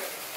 Lord.